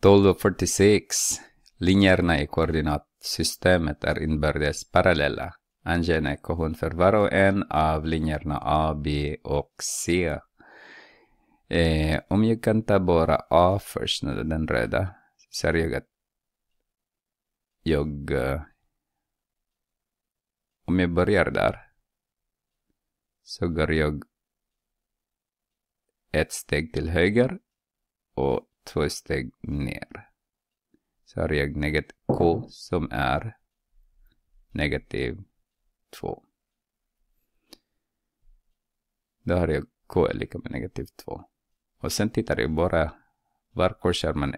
1246. Linjerna i koordinatsystemet är inbördes parallella. Ange en ekvation för var och en av linjerna A, B och C. Eh, om jag kan ta bara A först, den röda, så ser jag att jag... Eh, om jag börjar där, så går jag ett steg till höger och två steg ner. Så har jag negativ K som är negativ 2. Då har jag K är lika med negativ 2. Och sen tittar jag bara var korsar man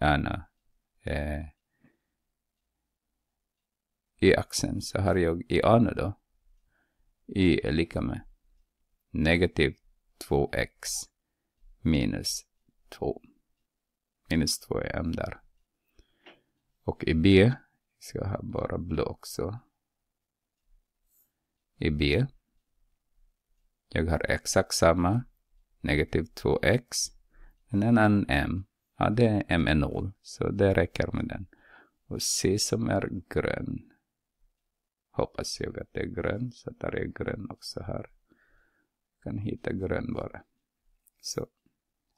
ena eh, i axeln så har jag i A nu då y är lika med negativ 2x minus 2. Minus 2 är m där. Och i B, ska jag ha bara blå också. I B, jag har exakt samma, negativ 2x. En annan m, ja det är m är 0, så det räcker med den. Och C som är grön. Hoppas jag att det är grön, så där är grön också här. Jag kan hitta grön bara. Så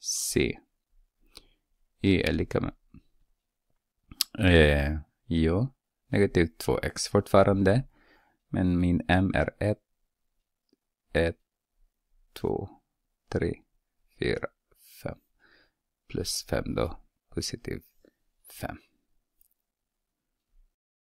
C. Y är lika med eh, jo, negativ 2x fortfarande. Men min m är 1, 1, 2, 3, 4, 5. Plus 5 då, positiv 5.